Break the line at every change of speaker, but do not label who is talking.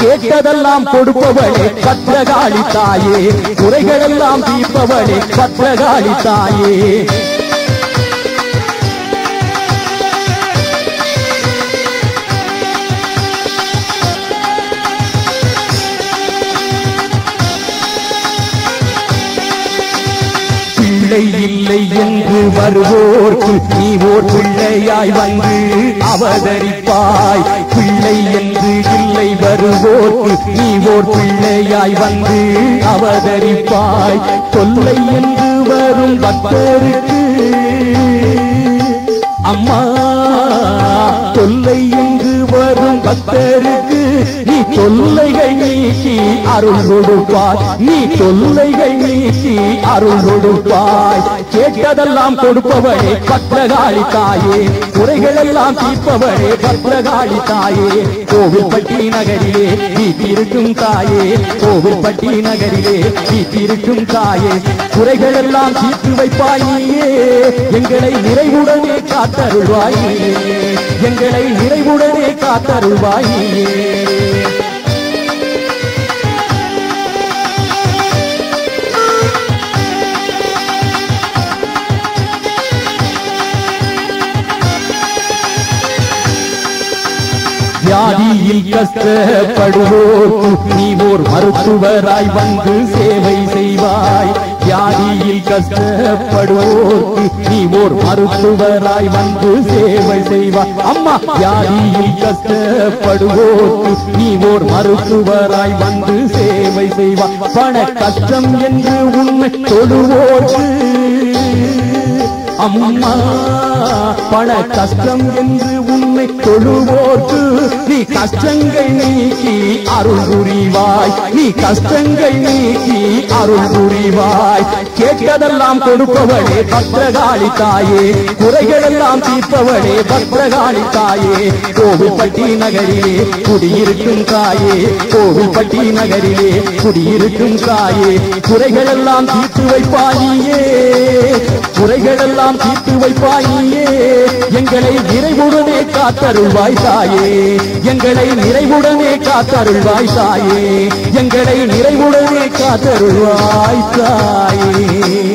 கேட்டதெல்லாம் கொடுப்பவளே பத்ரகாளி தாயே குறைகளெல்லாம் தீர்ப்பவளே பத்ரகாளி தாயே. பிள்ளை இல்லை என்று வருவோர்க்கு நீ ஓர் பிள்ளையாய் வந்து அவதரிப்பாய். பிள்ளை என்று இல்லை வருவோர்க்கு நீ ஓர் பிள்ளையாய் வந்து அவதரிப்பாய். தொல்லை என்று வரும் பக்தருக்கு பக்தருக்கு நீ தொல்லைகள் நீக்கி அருள் கொடுப்பாய். நீ தொல்லைகள் நீக்கி அருள் கொடுப்பாய். கேட்டதெல்லாம் கொடுப்பவரே பத்ரகாளி தாயே குறைகளெல்லாம் தீர்ப்பவரே பத்ரகாளி தாயே கோவில்பட்டி நகரிலே வீட்டிருக்கும் தாயே. கோவில்பட்டி நகரிலே வீட்டிருக்கும் தாயே. குறைகளெல்லாம் தீர்த்து வைப்பாயே எங்களை நிறைவுடனே காத்தருள்வாயே எங்களை நிறைவுடனே காத்தருள் நீயே வியாதியில் கஷ்டப்படுவோர் நீ ஓர் மருத்துவராய் வந்து சேவை செய்வாய். வியாதியில் கஷ்டப்படுவோர்க்கு நீ ஓர் மருத்துவராய் வந்து சேவை செய்வாய் அம்மா வியாதியில் கஷ்டப்படுவோர்க்கு நீ ஓர் மருத்துவராய் வந்து சேவை செய்வாய் பண கஷ்டம் என்று உண்மை தொழுவோர்க்கு. அம்மா பண கஷ்டம் என்று உண்மை தொழுவோர்க்கு. நீ கஷ்டங்கள் நீக்கி அருள் புரிவாய். நீ கஷ்டங்கள் நீக்கி அருள் புரிவாய். கேட்டதெல்லாம் கொடுப்பவளே பத்திரகாளி தாயே. குறைகளெல்லாம் தீர்ப்பவளே பத்திரகாளி தாயே. கோவில்பட்டி நகரிலே குடியிருக்கும் தாயே. கோவில்பட்டி நகரிலே குடியிருக்கும் தாயே. குறைகளெல்லாம் தீர்த்து வைப்பாயே குறைகளெல்லாம் தீர்த்து வைப்பாயே எங்களை நிறைவுடனே காத்தருள்வாய் தாயே. எங்களை நிறைவுடனே காத்தருள் காத்தருள்வாய் சாயே எங்களை நிறைவுடனே காத்தருள்வாய் தாயே